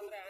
ಅಂದ್ರೆ